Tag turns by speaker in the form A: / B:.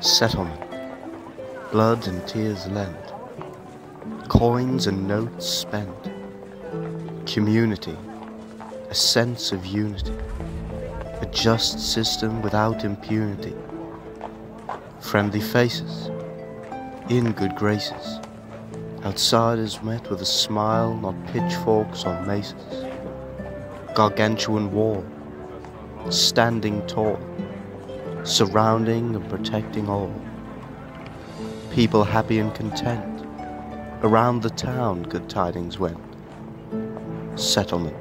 A: Settlement, blood and tears lent, coins and notes spent, community, a sense of unity, a just system without impunity, friendly faces, in good graces, outsiders met with a smile, not pitchforks or maces, gargantuan wall, standing tall surrounding and protecting all. People happy and content. Around the town good tidings went. Settlement